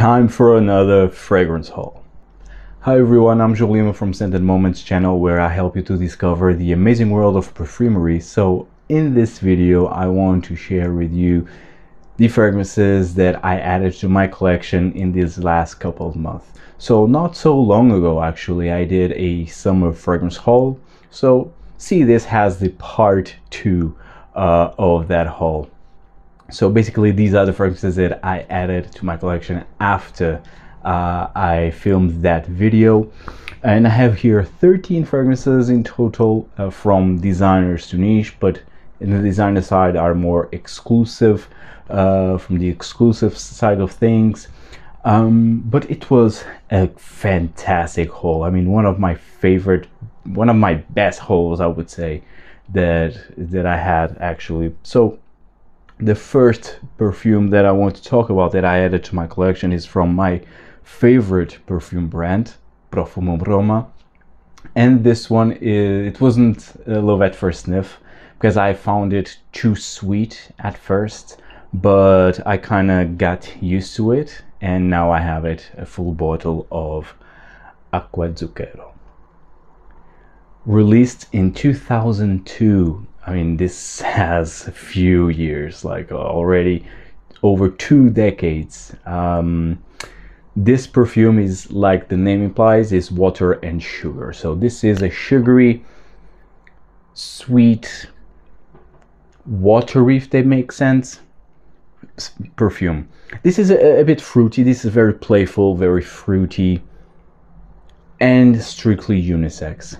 time for another fragrance haul. Hi everyone, I'm Julima from Scented Moments channel where I help you to discover the amazing world of perfumery. So in this video, I want to share with you the fragrances that I added to my collection in these last couple of months. So not so long ago actually, I did a summer fragrance haul. So see this has the part two uh, of that haul. So basically these are the fragrances that I added to my collection after uh, I filmed that video. And I have here 13 fragrances in total uh, from designers to niche, but in the designer side are more exclusive, uh, from the exclusive side of things. Um, but it was a fantastic haul. I mean, one of my favorite, one of my best hauls, I would say, that that I had actually. So the first perfume that I want to talk about that I added to my collection is from my favorite perfume brand, Profumum Roma. And this one, is, it wasn't a love at first sniff because I found it too sweet at first, but I kind of got used to it and now I have it, a full bottle of Acqua Zucchero. Released in 2002 I mean, this has a few years, like already over two decades. Um, this perfume is like the name implies is water and sugar. So this is a sugary sweet watery if they make sense perfume. This is a, a, bit fruity. This is very playful very fruity and strictly unisex.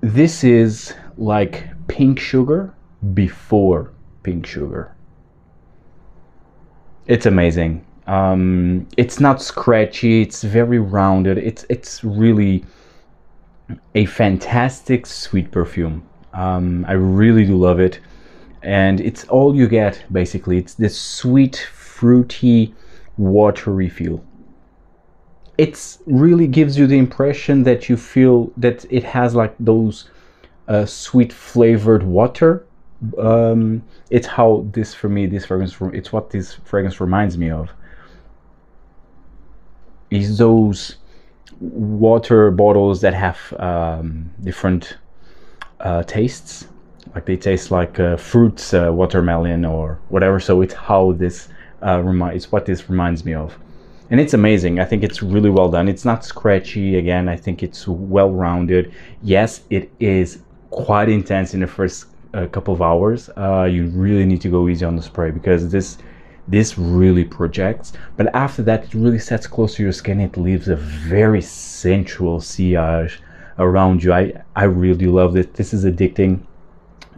This is like pink sugar before pink sugar. It's amazing. Um, it's not scratchy. It's very rounded. It's it's really a fantastic sweet perfume. Um, I really do love it, and it's all you get basically. It's this sweet, fruity, watery feel. It really gives you the impression that you feel that it has like those uh, sweet flavored water. Um, it's how this for me, this fragrance, it's what this fragrance reminds me of. Is those water bottles that have um, different uh, tastes, like they taste like uh, fruits, uh, watermelon or whatever. So it's how this uh, remind, it's what this reminds me of and it's amazing. I think it's really well done. It's not scratchy. Again, I think it's well rounded. Yes, it is quite intense in the first uh, couple of hours. Uh, you really need to go easy on the spray because this this really projects. But after that, it really sets close to your skin. It leaves a very sensual sillage around you. I I really love it. This is addicting.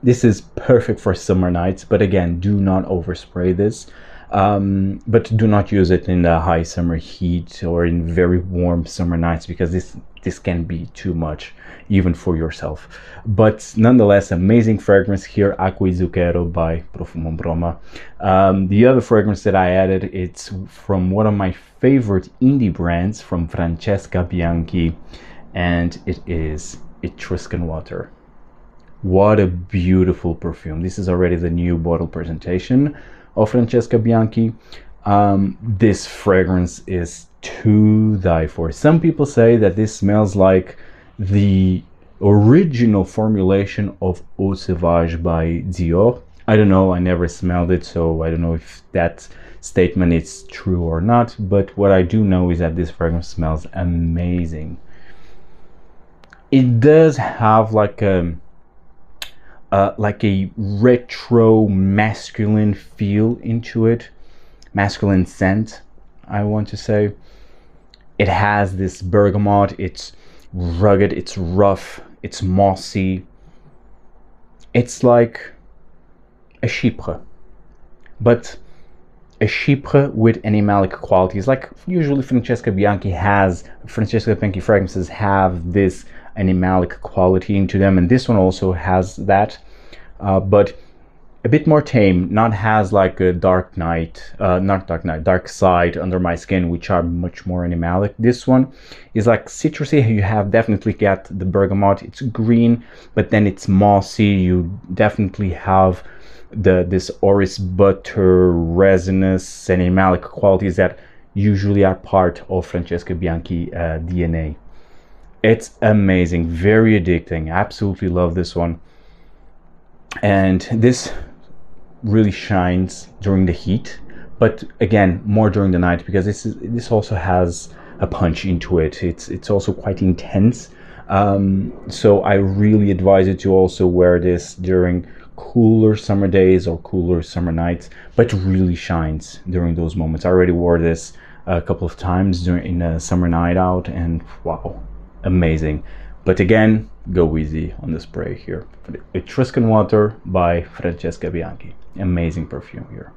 This is perfect for summer nights. But again, do not overspray this. Um, but do not use it in the high summer heat or in very warm summer nights because this this can be too much even for yourself. But nonetheless amazing fragrance here Acqua Zucchero by Profumum Roma um, the other fragrance that I added it's from one of my favorite indie brands from Francesca Bianchi and it is Etruscan water. What a beautiful perfume. This is already the new bottle presentation of Francesca Bianchi. Um, this fragrance is to die for. Some people say that this smells like the original formulation of Eau Sauvage by Dior. I don't know, I never smelled it, so I don't know if that statement is true or not, but what I do know is that this fragrance smells amazing. It does have like a uh, like a retro masculine feel into it, masculine scent, I want to say. It has this bergamot, it's rugged, it's rough, it's mossy. It's like a chypre, but a chypre with animalic qualities. Like usually Francesca Bianchi has, Francesca Bianchi fragrances have this animalic quality into them and this one also has that uh, but a bit more tame, not has like a dark night, uh, not dark night, dark side under my skin, which are much more animalic. This one is like citrusy. You have definitely get the bergamot. It's green, but then it's mossy. You definitely have the this orris butter resinous animalic qualities that usually are part of Francesca Bianchi uh, DNA. It's amazing, very addicting. Absolutely love this one. And this really shines during the heat, but again, more during the night because this is, this also has a punch into it. It's it's also quite intense. Um, so I really advise you to also wear this during cooler summer days or cooler summer nights, but really shines during those moments. I already wore this a couple of times during in a summer night out, and wow, amazing. But again, go easy on the spray here. Etruscan Water by Francesca Bianchi. Amazing perfume here.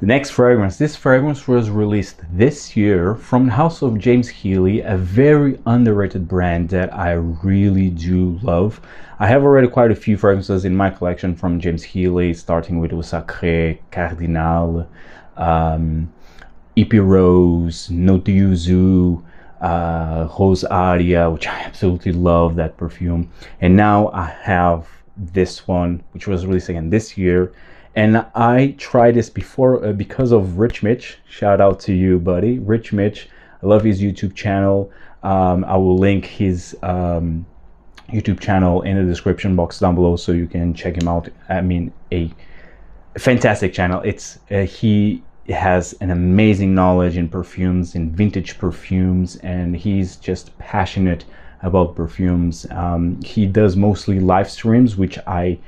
The next fragrance, this fragrance was released this year from the house of James Heeley, a very underrated brand that I really do love. I have already quite a few fragrances in my collection from James Heeley, starting with Sacré, Cardinal, um, Hippie Rose, Note Yuzu, uh, Rose Aria, which I absolutely love that perfume. And now I have this one, which was released again this year. And I tried this before uh, because of Rich Mitch. Shout out to you, buddy. Rich Mitch. I love his YouTube channel. Um, I will link his um, YouTube channel in the description box down below so you can check him out. I mean, a fantastic channel. It's uh, he has an amazing knowledge in perfumes, in vintage perfumes, and he's just passionate about perfumes. Um, he does mostly live streams, which I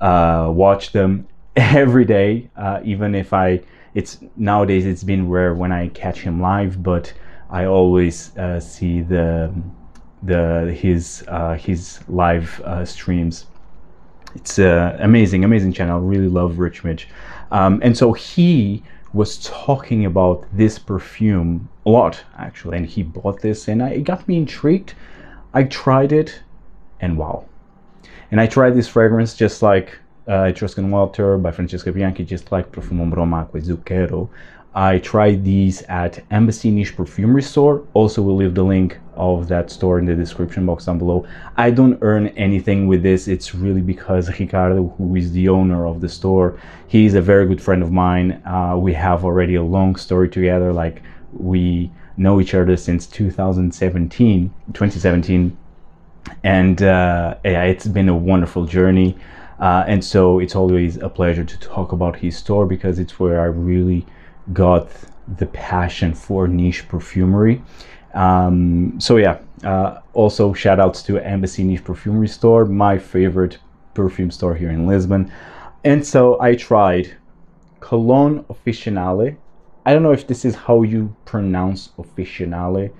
uh, watch them every day, uh, even if I. It's nowadays it's been rare when I catch him live, but I always uh, see the the his uh, his live uh, streams. It's uh, amazing, amazing channel. I really love Rich Mitch, um, and so he was talking about this perfume a lot actually and he bought this and I, it got me intrigued. I tried it and wow. And i tried this fragrance just like uh, etruscan water by francesca bianchi just like Profumum Roma Acqua Zucchero I tried these at Embassy Niche Perfumery Store. Also, we'll leave the link of that store in the description box down below. I don't earn anything with this. It's really because Ricardo, who is the owner of the store, he's a very good friend of mine. Uh, we have already a long story together. Like we know each other since 2017, 2017, and uh, yeah, it's been a wonderful journey. Uh, and so it's always a pleasure to talk about his store because it's where I really got the passion for niche perfumery. Um, so yeah, uh, also shout outs to Embassy Niche Perfumery Store, my favorite perfume store here in Lisbon. And so I tried Cologne Officinale. I don't know if this is how you pronounce Officinale,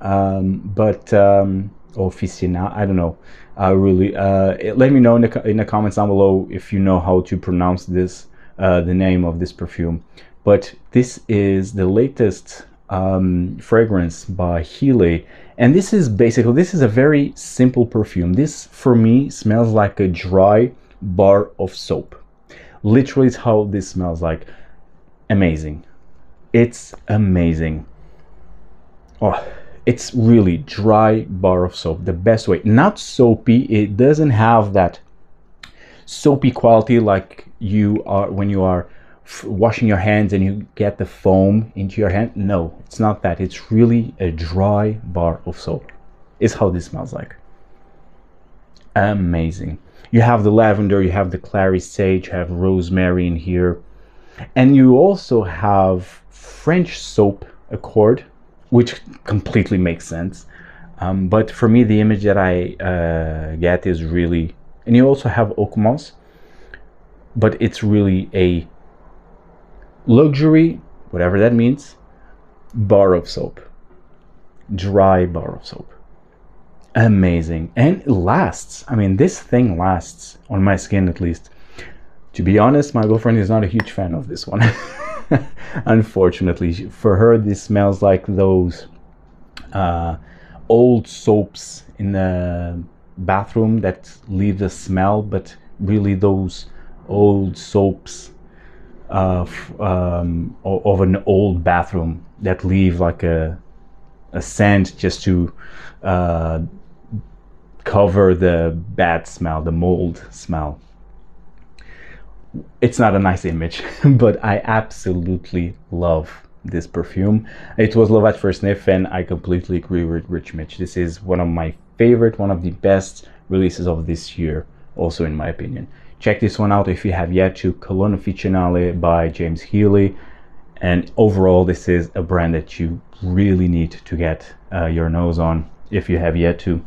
um, but um, I don't know. Uh, really, uh, let me know in the, in the comments down below if you know how to pronounce this, uh, the name of this perfume but this is the latest um, fragrance by Heeley and this is basically this is a very simple perfume. This for me smells like a dry bar of soap. Literally is how this smells like. Amazing. It's amazing. Oh it's really dry bar of soap the best way. Not soapy. It doesn't have that soapy quality like you are when you are washing your hands and you get the foam into your hand. No, it's not that. It's really a dry bar of soap. Is how this smells like. Amazing. You have the lavender, you have the clary sage, you have rosemary in here. And you also have French soap accord, which completely makes sense. Um, but for me, the image that I uh, get is really, and you also have oak moss, but it's really a luxury, whatever that means, bar of soap. Dry bar of soap. Amazing. And it lasts. I mean, this thing lasts, on my skin at least. To be honest, my girlfriend is not a huge fan of this one. Unfortunately, for her, this smells like those uh, old soaps in the bathroom that leave the smell, but really those old soaps uh, um, of an old bathroom that leave like a a scent just to uh, cover the bad smell, the mold smell. It's not a nice image, but I absolutely love this perfume. It was love at first sniff, and I completely agree with Rich Mitch. This is one of my favorite, one of the best releases of this year, also in my opinion. Check this one out if you have yet to. Cologne Officinale by James Heeley. And overall, this is a brand that you really need to get uh, your nose on if you have yet to.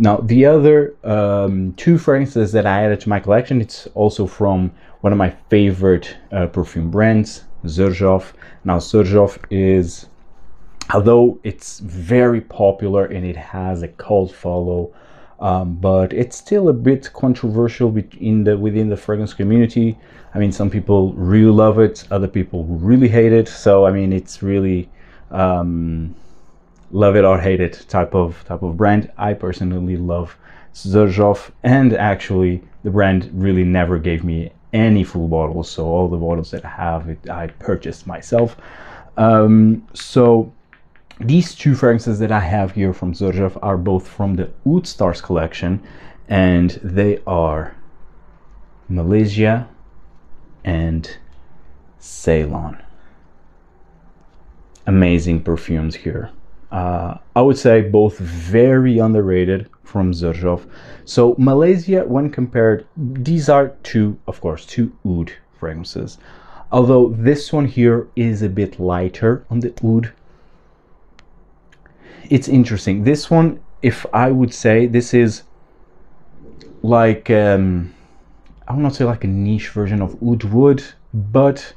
Now, the other um, two fragrances that I added to my collection, it's also from one of my favorite uh, perfume brands, Xerjoff. Now, Xerjoff is, although it's very popular and it has a cult follow, um, but it's still a bit controversial within the within the fragrance community. I mean, some people really love it, other people really hate it. So, I mean, it's really um, love it or hate it type of type of brand. I personally love Xerjoff, and actually, the brand really never gave me any full bottles. So all the bottles that I have, it, I purchased myself. Um, so these two fragrances that I have here from Xerjoff are both from the Oud Stars collection, and they are Malesia and Ceylon. Amazing perfumes here. Uh, I would say both very underrated from Xerjoff. So Malesia, when compared, these are two, of course, two oud fragrances. Although this one here is a bit lighter on the oud. It's interesting. This one, if I would say, this is like, um, I will not say like a niche version of oud wood, but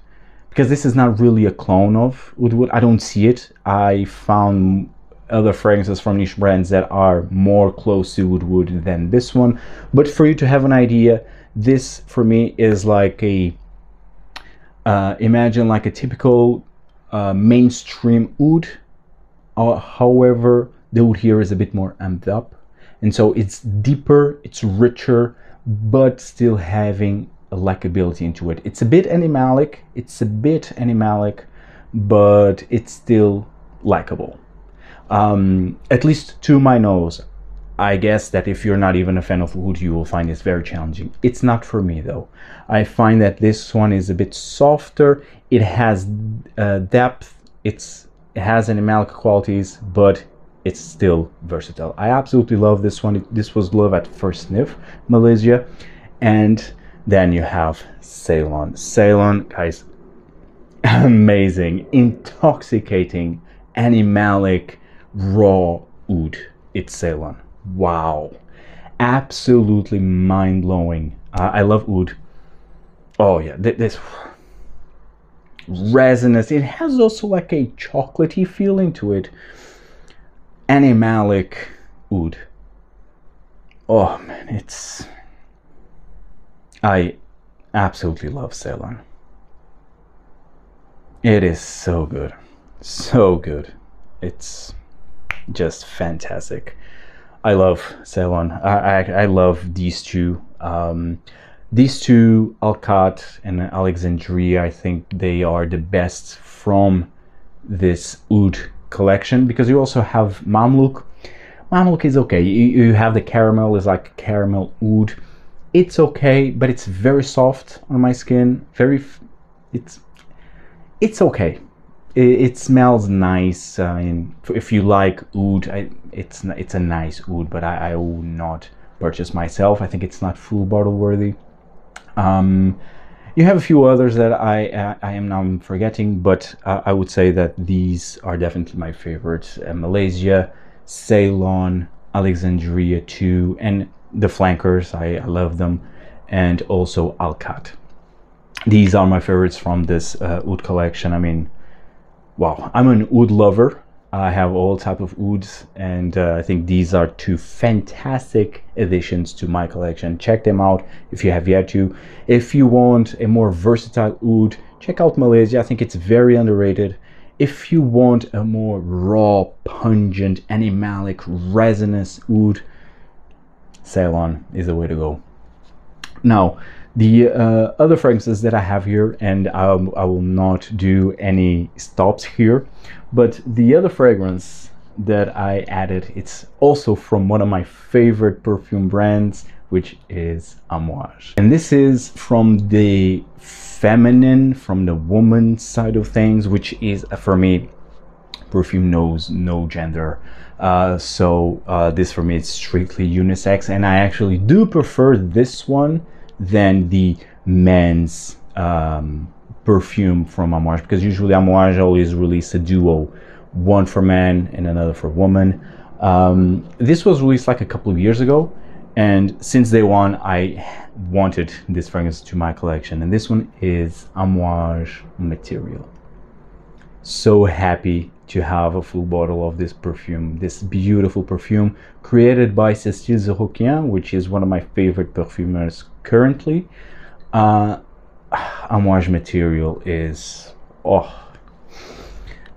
because this is not really a clone of oud wood, I don't see it. I found other fragrances from niche brands that are more close to oud wood than this one. But for you to have an idea, this for me is like a uh, imagine like a typical uh, mainstream oud. Uh, however, the wood here is a bit more amped up, and so it's deeper, it's richer, but still having a likability into it. It's a bit animalic. It's a bit animalic, but it's still likable um, at least to my nose. I guess that if you're not even a fan of wood, you will find this very challenging. It's not for me though. I find that this one is a bit softer. It has uh, depth. It's it has animalic qualities, but it's still versatile. I absolutely love this one. This was love at first sniff, Malesia, and then you have Ceylon. Ceylon, guys, amazing, intoxicating, animalic raw oud. It's Ceylon. Wow. Absolutely mind blowing. Uh, I love oud. Oh, yeah. This resinous. It has also like a chocolatey feeling to it. Animalic oud. Oh, man. It's. I absolutely love Ceylon. It is so good. So good. It's just fantastic. I love Ceylon. I, I, I love these two. Um, these two, Al-Khat and Alexandria, I think they are the best from this oud collection because you also have Mamluk. Mamluk is okay. You, you have the caramel is like caramel oud. It's okay, but it's very soft on my skin. Very, it's, it's okay it, it smells nice. Uh, I mean, if you like oud, I, it's it's a nice oud, but I, I will not purchase myself. I think it's not full bottle worthy. Um, you have a few others that I I am now forgetting, but uh, I would say that these are definitely my favorites: uh, Malesia, Ceylon, Alexandria too, and the flankers. I, I love them, and also Al-Khat. These are my favorites from this uh, oud collection. I mean, wow i'm an oud lover i have all type of woods and uh, i think these are two fantastic additions to my collection. Check them out if you have yet to. If you want a more versatile wood, check out Malesia. I think it's very underrated. If you want a more raw pungent animalic resinous wood, ceylon is the way to go. Now The uh, other fragrances that I have here, and I, I will not do any stops here, but the other fragrance that I added, it's also from one of my favorite perfume brands, which is Amouage. And this is from the feminine, from the woman side of things, which is uh, for me, perfume knows no gender. Uh, so uh, this for me is strictly unisex, and I actually do prefer this one than the men's um, perfume from Amouage because usually Amouage always release a duo, one for men and another for woman. Um, this was released like a couple of years ago, and since day one, I wanted this fragrance to my collection, and this one is Amouage Material. So happy to have a full bottle of this perfume, this beautiful perfume created by Cécile Zarokian, which is one of my favorite perfumers currently. Uh, Amouage material is, oh,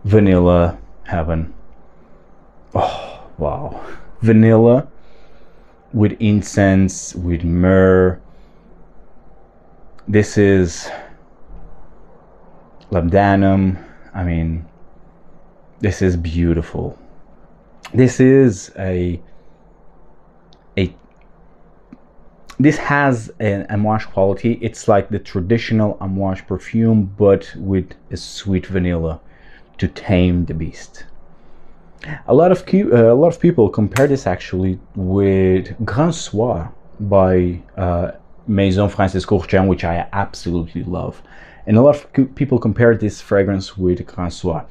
vanilla heaven. Oh, wow. Vanilla with incense, with myrrh. This is labdanum. I mean, this is beautiful. This is a a this has an amouage quality. It's like the traditional amouage perfume, but with a sweet vanilla to tame the beast. A lot of uh, a lot of people compare this actually with Grand Soir by uh, Maison Francis Kurkdjian, which I absolutely love. And a lot of people compare this fragrance with Grand Soir.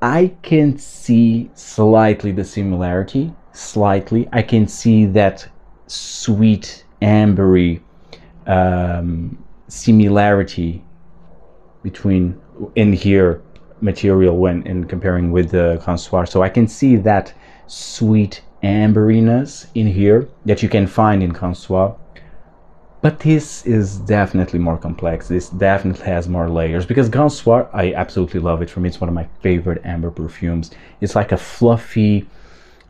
I can see slightly the similarity, slightly. I can see that sweet ambery um, similarity between in here material when in comparing with the Grand Soir. So I can see that sweet amberiness in here that you can find in Grand Soir but this is definitely more complex. This definitely has more layers because Grand Soir, I absolutely love it. For me, it's one of my favorite amber perfumes. It's like a fluffy,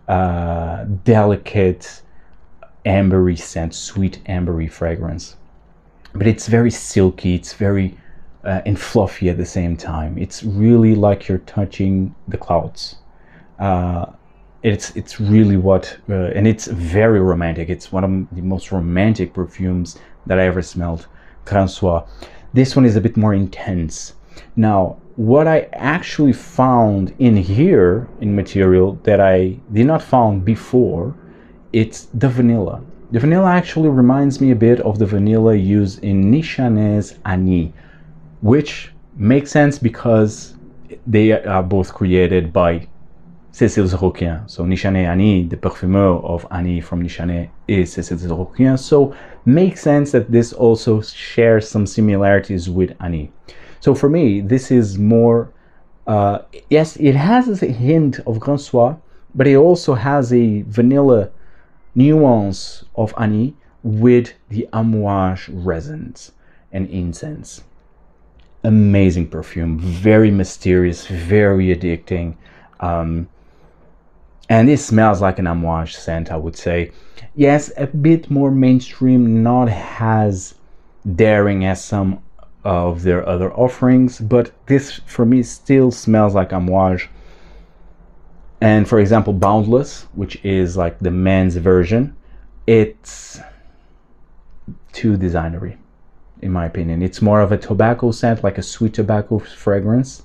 uh, delicate, ambery scent, sweet ambery fragrance. But it's very silky. It's very uh, and fluffy at the same time. It's really like you're touching the clouds. Uh, it's it's really what uh, and it's very romantic it's one of the most romantic perfumes that i ever smelled. Grand Soir this one is a bit more intense. Now what i actually found in here in material that i did not found before it's the vanilla. The vanilla actually reminds me a bit of the vanilla used in Nishane's Ani, which makes sense because they are both created by Cécile Zarokian. So Nishane Ani, the parfumeur of Ani from Nishane is Cécile Zarokian. So makes sense that this also shares some similarities with Ani. So for me, this is more, uh, yes, it has a hint of Grand Soir, but it also has a vanilla nuance of Ani with the amouage resins and incense. Amazing perfume, very mysterious, very addicting. Um, and it smells like an amouage scent i would say. Yes a bit more mainstream not as daring as some of their other offerings but this for me still smells like amouage. And for example boundless which is like the men's version it's too designery in my opinion. It's more of a tobacco scent like a sweet tobacco fragrance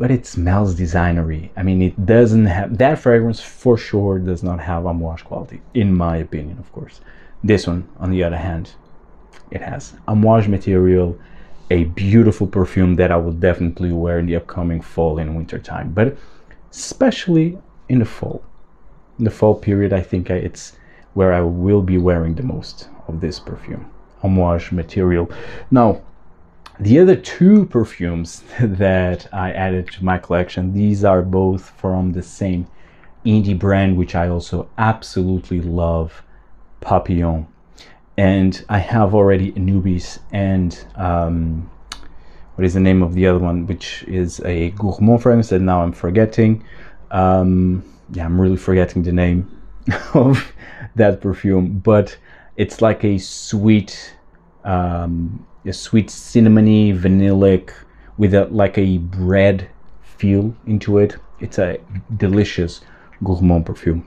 but it smells designery. I mean, it doesn't have that fragrance for sure does not have amouage quality, in my opinion, of course. This one, on the other hand, it has amouage material, a beautiful perfume that I will definitely wear in the upcoming fall and winter time, but especially in the fall. In the fall period, I think it's where I will be wearing the most of this perfume, amouage material. Now, the other two perfumes that I added to my collection, these are both from the same indie brand, which I also absolutely love, Papillon. And I have already Anubis and um, what is the name of the other one, which is a Gourmand fragrance that now I'm forgetting. Um, yeah, I'm really forgetting the name of that perfume, but it's like a sweet um, a sweet cinnamony, vanillic, with a, like a bread feel into it. It's a delicious gourmand perfume.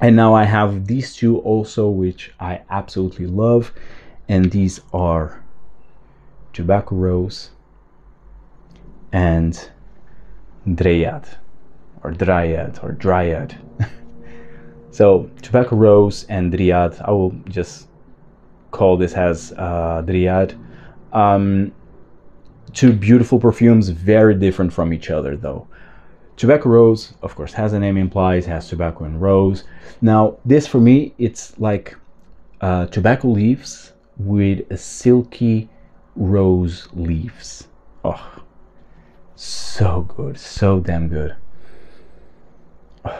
And now I have these two also, which I absolutely love. And these are Tobacco Rose and Dryad or Dryad or Dryad. so Tobacco Rose and Dryad, I will just call this as uh, Dryad. Um, two beautiful perfumes, very different from each other though. Tobacco Rose, of course, has the name implies, has tobacco and rose. Now, this for me, it's like uh, tobacco leaves with a silky rose leaves. Oh, so good, so damn good.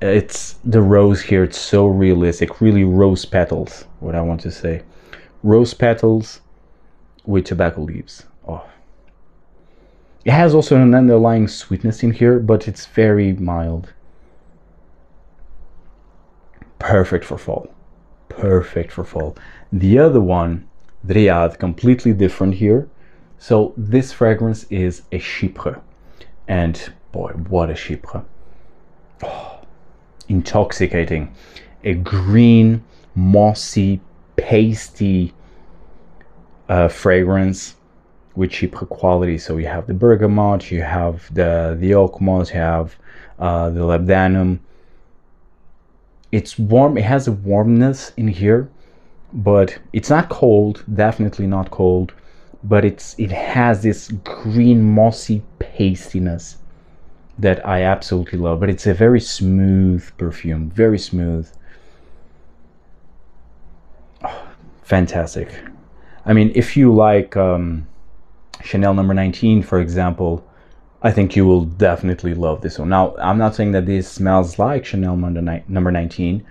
It's the rose here, it's so realistic, really rose petals, what I want to say. Rose petals with tobacco leaves. Oh. It has also an underlying sweetness in here, but it's very mild. Perfect for fall. Perfect for fall. The other one Dryad, completely different here. So this fragrance is a Chypre. And boy, what a Chypre. Oh, intoxicating. A green, mossy, pasty uh, fragrance with Chypre quality. So you have the bergamot, you have the, the oak moss, you have uh, the labdanum. It's warm, it has a warmness in here but it's not cold definitely not cold but it's it has this green mossy pastiness that I absolutely love but it's a very smooth perfume very smooth oh, fantastic I mean if you like um, Chanel number 19 for example I think you will definitely love this one now I'm not saying that this smells like Chanel number 19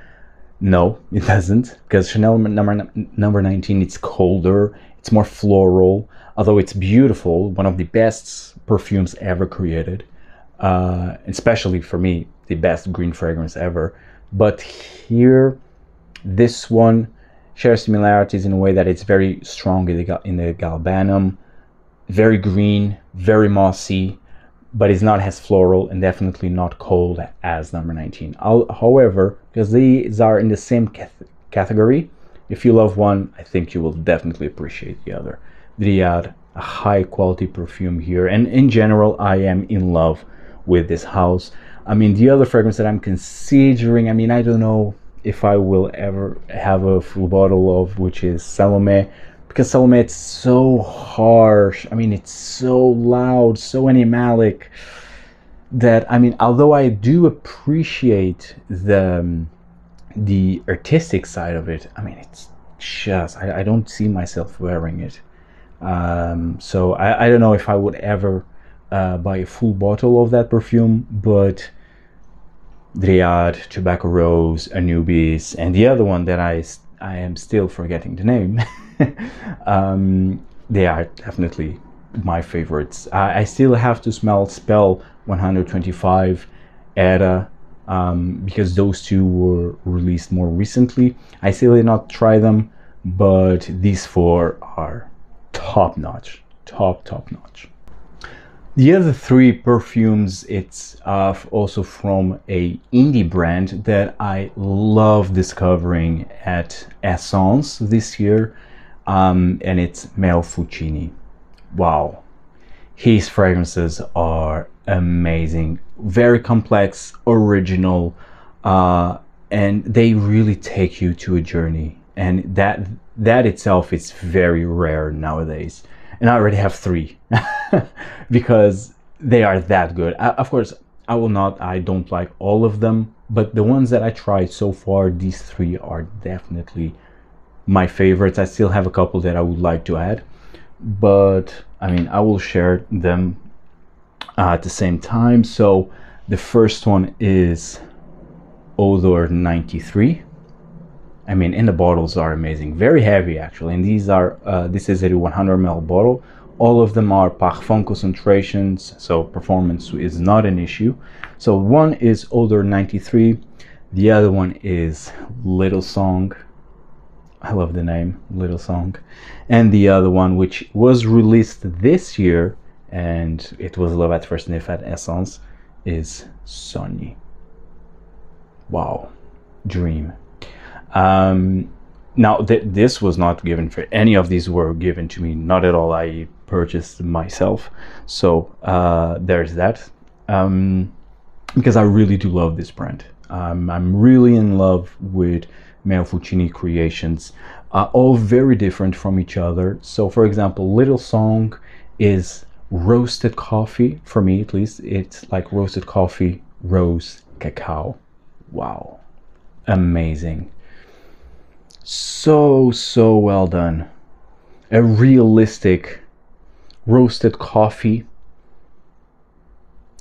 no, it doesn't, because Chanel number number 19 it's colder, it's more floral, although it's beautiful, one of the best perfumes ever created. Uh, especially for me, the best green fragrance ever. But here, this one shares similarities in a way that it's very strong in the, in the galbanum, very green, very mossy, but it's not as floral and definitely not cold as number 19. I'll, however, because these are in the same category, if you love one, I think you will definitely appreciate the other. Dryad, a high quality perfume here, and in general, I am in love with this house. I mean, the other fragrance that I'm considering, I mean, I don't know if I will ever have a full bottle of, which is Salome, because Salome it's so harsh. I mean, it's so loud, so animalic that I mean, although I do appreciate the um, the artistic side of it, I mean, it's just I, I don't see myself wearing it. Um, so I, I don't know if I would ever uh, buy a full bottle of that perfume, but Dryad, Tobacco Rose, Anubis, and the other one that I I am still forgetting the name. um, they are definitely my favorites. I, I, still have to smell Spell 125 Hera um, because those two were released more recently. I still did not try them, but these four are top notch, top top notch. The other three perfumes, it's uh, also from a indie brand that I love discovering at Esxence this year, um, and it's Meo Fusciuni. Wow, his fragrances are amazing, very complex, original, uh, and they really take you to a journey, and that that itself is very rare nowadays and I already have three because they are that good. I, of course, I will not, I don't like all of them, but the ones that I tried so far, these three are definitely my favorites. I still have a couple that I would like to add, but I mean, I will share them uh, at the same time. So the first one is Odor 93 I mean, and the bottles are amazing, very heavy actually. And these are, uh, this is a 100 ml bottle. All of them are parfum concentrations, so performance is not an issue. So one is Odor 93, the other one is Little Song, I love the name, Little Song. And the other one, which was released this year, and it was Love at First Sniff at Esxence, is Sogni. Wow, dream. Um, now th- this was not given for any of these were given to me, not at all. I purchased myself, so uh, there's that. Um, because I really do love this brand. Um, I'm really in love with Meo Fusciuni creations, uh, all very different from each other. So, for example, Little Song is roasted coffee for me at least. It's like roasted coffee, rose, cacao. Wow, amazing! So so well done. A realistic roasted coffee.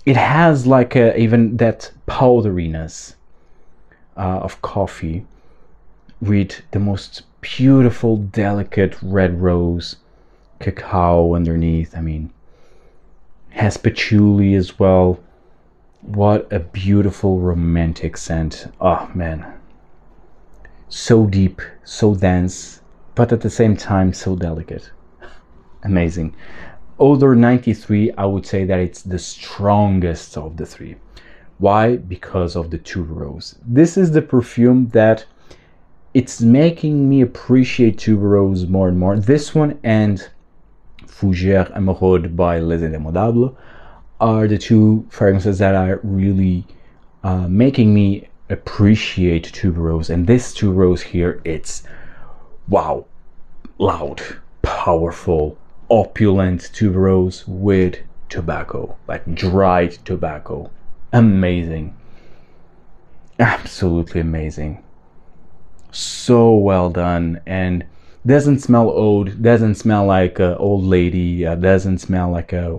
It has like a, even that powderiness uh, of coffee with the most beautiful, delicate red rose cacao underneath. I mean, has patchouli as well. What a beautiful romantic scent. Oh man. So deep, so dense, but at the same time so delicate. Amazing. Odor 93, I would say that it's the strongest of the three. Why? Because of the two tuberose. This is the perfume that it's making me appreciate tuberose more and more. This one and Fougère Emeraude by Les Indémodables are the two fragrances that are really uh, making me appreciate tuberose. And this tuberose here, it's wow, loud, powerful, opulent tuberose with tobacco, like dried tobacco. Amazing. Absolutely amazing so well done and doesn't smell old doesn't smell like an old lady uh, doesn't smell like a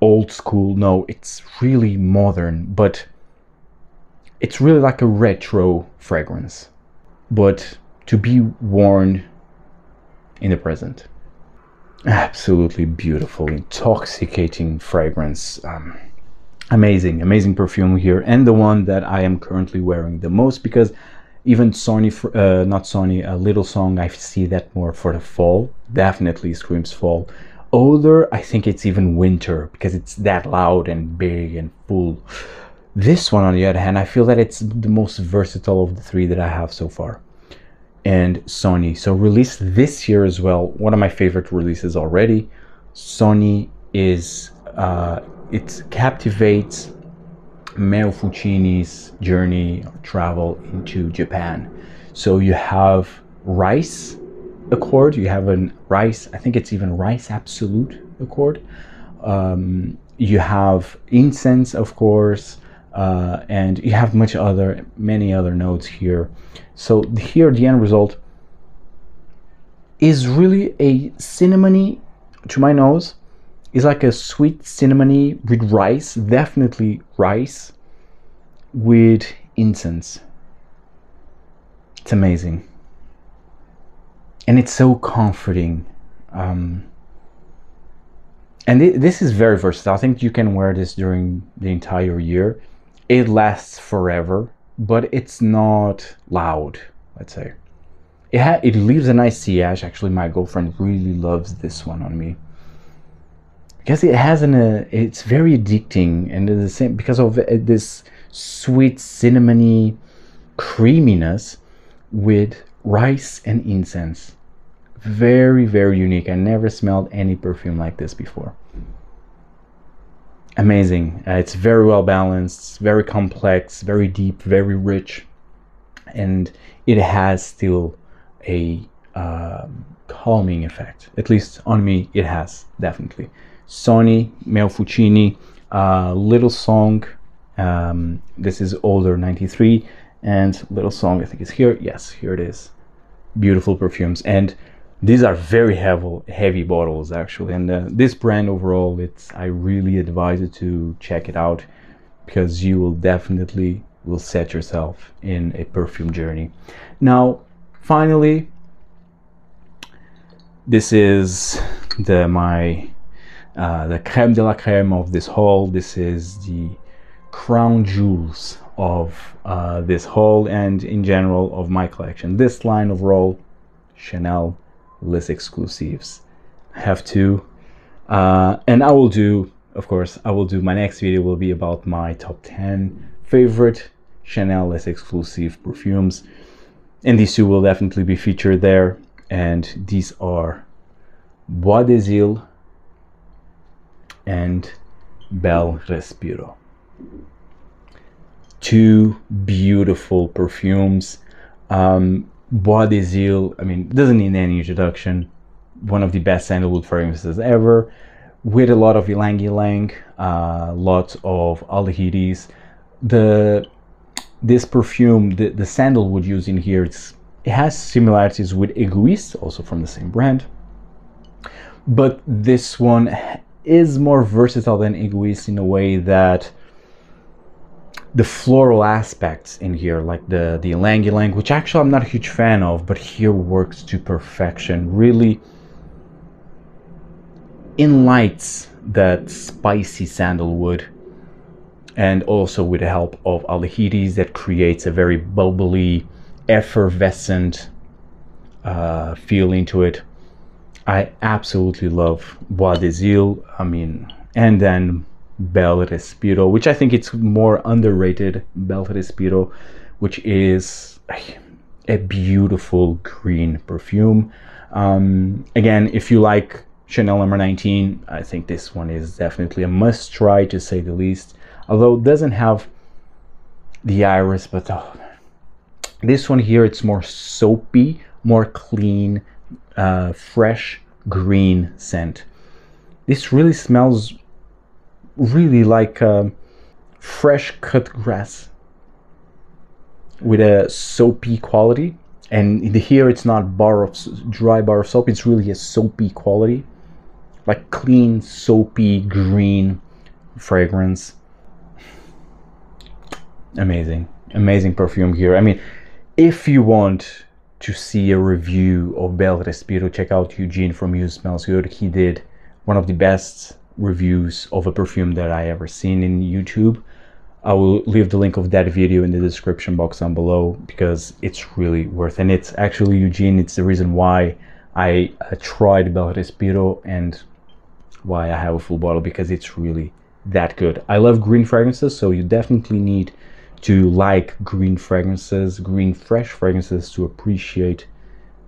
old school no it's really modern but it's really like a retro fragrance but to be worn in the present absolutely beautiful intoxicating fragrance um, amazing amazing perfume here and the one that i am currently wearing the most because even Sogni, uh, not Sogni, a little song, I see that more for the fall. Definitely screams fall. Odor, I think it's even winter because it's that loud and big and full. This one, on the other hand, I feel that it's the most versatile of the three that I have so far. And Sogni. so released this year as well. One of my favorite releases already. Sogni is uh, it captivates Meo Fusciuni's journey or travel into Japan. So you have rice accord, you have a rice, I think it's even rice absolute accord. Um, you have incense, of course, uh, and you have much other, many other notes here. So here, the end result is really a cinnamony, to my nose, is like a sweet cinnamony with rice, definitely rice, with incense. It's amazing. And it's so comforting. Um, and this is very versatile. I think you can wear this during the entire year. It lasts forever, but it's not loud, let's say. It, ha- it leaves a nice sillage. Actually, my girlfriend really loves this one on me because it has an uh, it's very addicting and the same because of uh, this sweet cinnamony creaminess with rice and incense very very unique i never smelled any perfume like this before amazing uh, it's very well balanced very complex very deep very rich and it has still a uh, calming effect at least on me it has definitely Sogni Meo Fusciuni, uh, Little Song. Um, this is Odor, 93, and Little Song, I think is here. Yes, here it is. Beautiful perfumes, and these are very heavy, heavy bottles actually. And uh, this brand overall, it's I really advise you to check it out because you will definitely will set yourself in a perfume journey. Now, finally, this is the my uh, the creme de la creme of this haul. This is the crown jewels of uh, this haul and in general of my collection. This line overall, Chanel list exclusives. I have two, uh, and I will do, of course, I will do. My next video will be about my top ten favorite Chanel list exclusive perfumes, and these two will definitely be featured there. And these are Bois des Îles and Bel Respiro. Two beautiful perfumes. Um, Bois Îles, I mean, doesn't need any introduction. One of the best sandalwood fragrances ever, with a lot of ylang ylang, uh, lots of aldehydes. The this perfume, the, the sandalwood used in here, it's, it has similarities with Egoist, also from the same brand. But this one is more versatile than Egoist in a way that the floral aspects in here, like the the ylang ylang, which actually I'm not a huge fan of, but here works to perfection. Really enlights that spicy sandalwood, and also with the help of aldehydes, that creates a very bubbly, effervescent uh, feel into it. I absolutely love Bois des Îles. I mean, and then Bel Respiro, which I think it's more underrated. Bel Respiro, which is a beautiful green perfume. Um, again, if you like Chanel number 19, I think this one is definitely a must try to say the least. Although it doesn't have the iris, but oh, this one here, it's more soapy, more clean, uh, fresh green scent. This really smells really like um, fresh cut grass with a soapy quality. And here it's not bar of dry bar of soap; it's really a soapy quality, like clean, soapy, green fragrance. Amazing, amazing perfume here. I mean, if you want to see a review of Bel Respiro, check out Eugene from You Smells Good. He did one of the best reviews of a perfume that I ever seen in YouTube. I will leave the link of that video in the description box down below because it's really worth. And it's actually Eugene, it's the reason why I uh, tried Bel Respiro and why I have a full bottle because it's really that good. I love green fragrances, so you definitely need to like green fragrances, green fresh fragrances to appreciate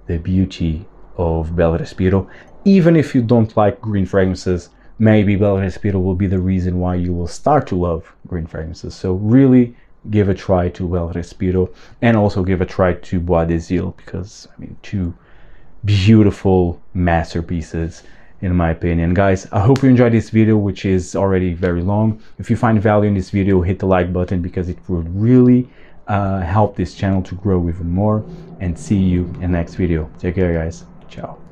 the beauty of Bel Respiro. Even if you don't like green fragrances, maybe Bel Respiro will be the reason why you will start to love green fragrances. So really give a try to Bel Respiro and also give a try to Bois des Îles because I mean two beautiful masterpieces in my opinion. Guys, I hope you enjoyed this video, which is already very long. If you find value in this video, hit the like button because it would really uh, help this channel to grow even more. And see you in the next video. Take care, guys. Ciao.